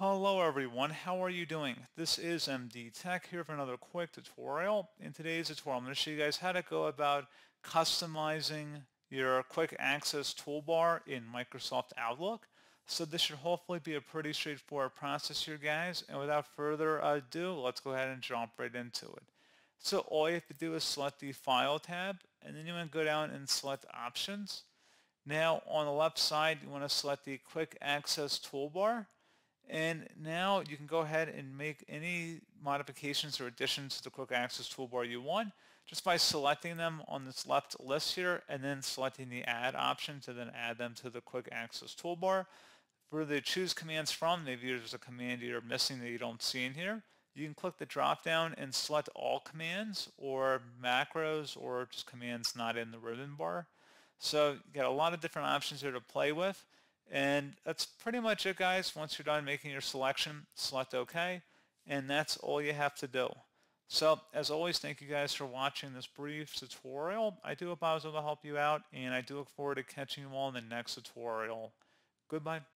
Hello everyone, how are you doing? This is MD Tech here for another quick tutorial. In today's tutorial, I'm going to show you guys how to go about customizing your quick access toolbar in Microsoft Outlook. So this should hopefully be a pretty straightforward process here guys. And without further ado, let's go ahead and jump right into it. So all you have to do is select the File tab, and then you want to go down and select Options. Now on the left side, you want to select the Quick Access Toolbar. And now you can go ahead and make any modifications or additions to the quick access toolbar you want just by selecting them on this left list here and then selecting the add option to then add them to the quick access toolbar. For the choose commands from, maybe there's a command you're missing that you don't see in here, you can click the drop down and select all commands or macros or just commands not in the ribbon bar. So you got a lot of different options here to play with. And that's pretty much it guys. Once you're done making your selection, select OK, and that's all you have to do. So as always, thank you guys for watching this brief tutorial. I do hope I was able to help you out, and I do look forward to catching you all in the next tutorial. Goodbye.